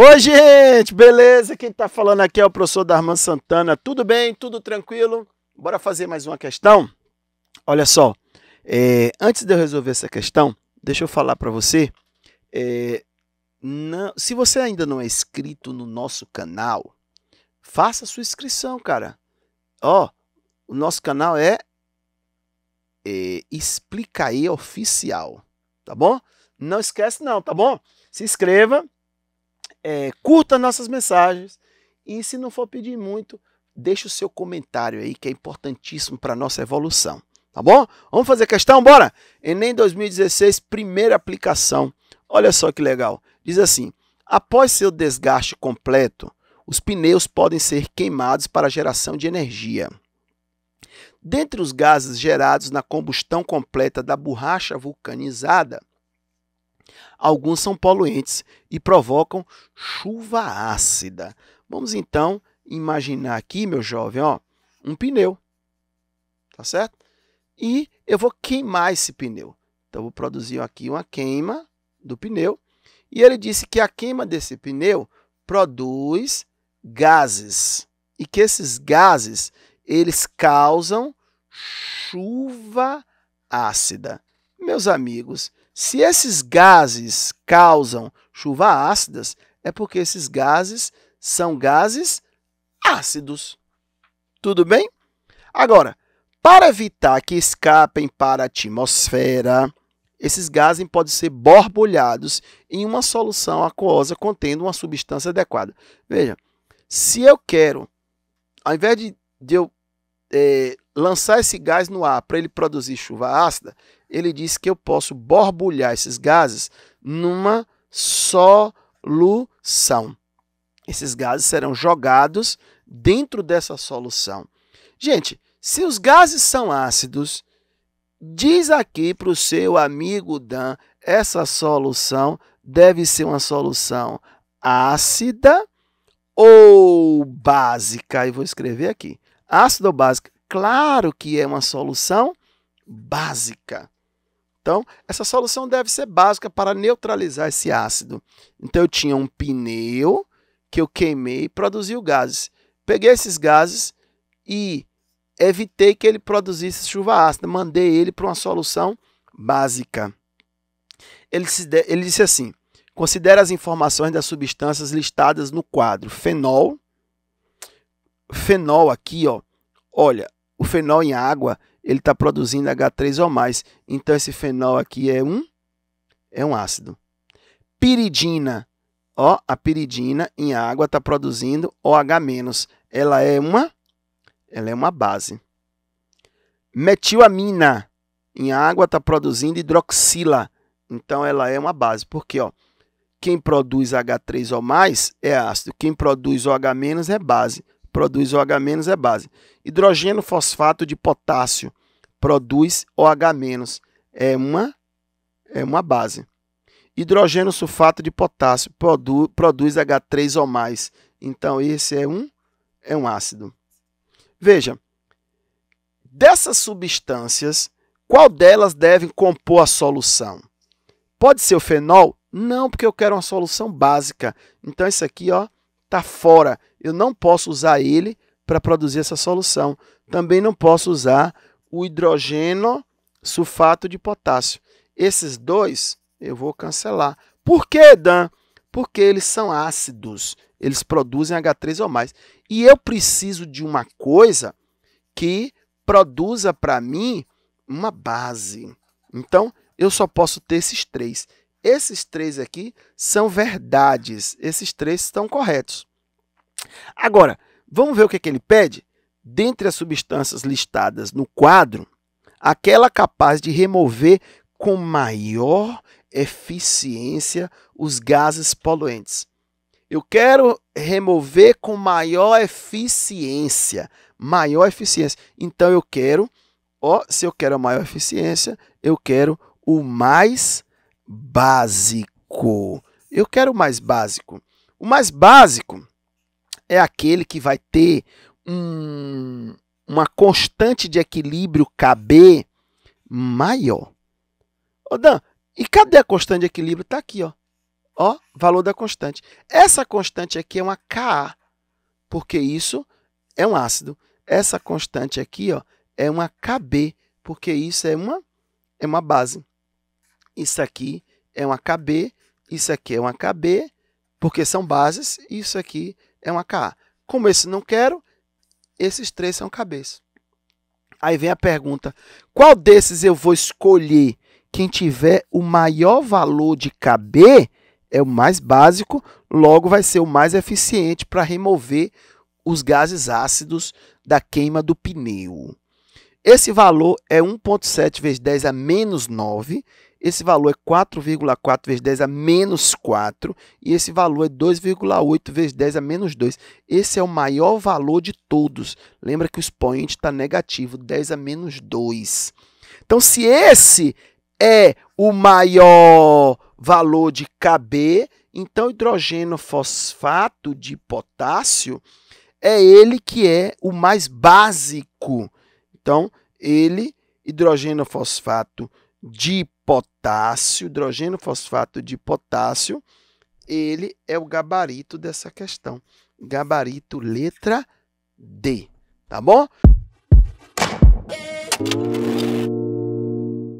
Oi, gente, beleza? Quem está falando aqui é o professor Darman Santana. Tudo bem? Tudo tranquilo? Bora fazer mais uma questão? Olha só, é, antes de eu resolver essa questão, deixa eu falar para você. É, não, se você ainda não é inscrito no nosso canal, faça sua inscrição, cara. Ó, o nosso canal é, é Explica aí Oficial, tá bom? Não esquece não, tá bom? Se inscreva é, curta nossas mensagens e se não for pedir muito, deixe o seu comentário aí, que é importantíssimo para nossa evolução. Tá bom? Vamos fazer questão? Bora! Enem 2016, primeira aplicação. Olha só que legal. Diz assim: após seu desgaste completo, os pneus podem ser queimados para geração de energia. Dentre os gases gerados na combustão completa da borracha vulcanizada, Alguns são poluentes e provocam chuva ácida. Vamos então imaginar aqui, meu jovem, ó, um pneu. Tá certo? E eu vou queimar esse pneu. Então, vou produzir aqui uma queima do pneu. E ele disse que a queima desse pneu produz gases. E que esses gases, eles causam chuva ácida. Meus amigos, se esses gases causam chuva ácidas, é porque esses gases são gases ácidos. Tudo bem? Agora, para evitar que escapem para a atmosfera, esses gases podem ser borbulhados em uma solução aquosa contendo uma substância adequada. Veja, se eu quero, ao invés de, de eu é, lançar esse gás no ar para ele produzir chuva ácida, ele diz que eu posso borbulhar esses gases numa solução. Esses gases serão jogados dentro dessa solução. Gente, se os gases são ácidos, diz aqui para o seu amigo Dan, essa solução deve ser uma solução ácida ou básica. E vou escrever aqui. Ácida ou básica? Claro que é uma solução básica. Então, essa solução deve ser básica para neutralizar esse ácido. Então, eu tinha um pneu que eu queimei e produziu gases. Peguei esses gases e evitei que ele produzisse chuva ácida. Mandei ele para uma solução básica. Ele, ele disse assim: considere as informações das substâncias listadas no quadro. Fenol. Fenol aqui, ó. Olha, o fenol em água ele está produzindo H3 ou mais. Então, esse fenol aqui é um, é um ácido. Piridina. Ó, a piridina em água está produzindo OH-. Ela é uma ela é uma base. Metilamina em água está produzindo hidroxila. Então, ela é uma base. Porque ó, quem produz H3 ou mais é ácido. Quem produz OH- é base. Produz OH- é base. Hidrogênio fosfato de potássio produz OH-, é uma, é uma base. Hidrogênio sulfato de potássio produ, produz H3 ou mais. Então, esse é um, é um ácido. Veja, dessas substâncias, qual delas deve compor a solução? Pode ser o fenol? Não, porque eu quero uma solução básica. Então, esse aqui está fora. Eu não posso usar ele para produzir essa solução. Também não posso usar o hidrogênio sulfato de potássio. Esses dois eu vou cancelar. Por que, Dan? Porque eles são ácidos, eles produzem H3 ou mais. E eu preciso de uma coisa que produza para mim uma base. Então, eu só posso ter esses três. Esses três aqui são verdades. Esses três estão corretos. Agora, vamos ver o que, é que ele pede? dentre as substâncias listadas no quadro, aquela capaz de remover com maior eficiência os gases poluentes. Eu quero remover com maior eficiência, maior eficiência. Então eu quero, ó, se eu quero a maior eficiência, eu quero o mais básico. Eu quero o mais básico. O mais básico é aquele que vai ter um, uma constante de equilíbrio KB maior. Ô Dan, e cadê a constante de equilíbrio? Está aqui, ó. Ó, valor da constante. Essa constante aqui é uma Ka, porque isso é um ácido. Essa constante aqui ó, é uma Kb, porque isso é uma, é uma base. Isso aqui é uma Kb, isso aqui é uma Kb, porque são bases, isso aqui é uma Ka. Como esse não quero, esses três são cabeças. Aí vem a pergunta: qual desses eu vou escolher? Quem tiver o maior valor de KB é o mais básico, logo vai ser o mais eficiente para remover os gases ácidos da queima do pneu. Esse valor é 1,7 vezes 10 a menos 9, esse valor é 4,4 vezes 10 a menos 4 e esse valor é 2,8 vezes 10 a menos 2. Esse é o maior valor de todos. Lembra que o expoente está negativo, 10 a menos 2. Então, se esse é o maior valor de Kb, então hidrogênio fosfato de potássio é ele que é o mais básico. Então, ele, hidrogênio fosfato de potássio, hidrogênio fosfato de potássio, ele é o gabarito dessa questão. Gabarito letra D, tá bom?